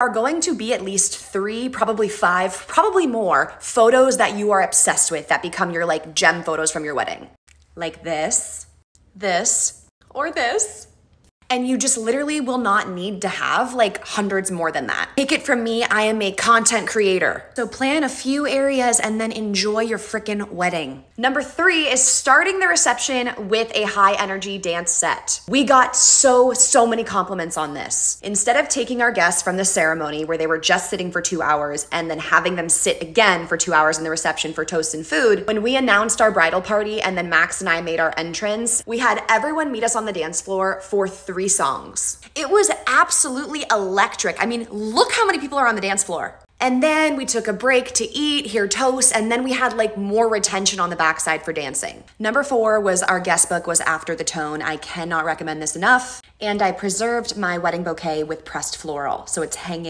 are going to be at least three, probably five, probably more photos that you are obsessed with that become your like gem photos from your wedding. Like this, this, or this. And you just literally will not need to have like hundreds more than that. Take it from me, I am a content creator. So plan a few areas and then enjoy your freaking wedding. Number three is starting the reception with a high energy dance set. We got so, so many compliments on this. Instead of taking our guests from the ceremony where they were just sitting for two hours and then having them sit again for two hours in the reception for toast and food, when we announced our bridal party and then Max and I made our entrance, we had everyone meet us on the dance floor for three three songs. It was absolutely electric. I mean, look how many people are on the dance floor. And then we took a break to eat, hear toast, and then we had like more retention on the backside for dancing. Number four was our guest book was After the Tone. I cannot recommend this enough. And I preserved my wedding bouquet with pressed floral. So it's hanging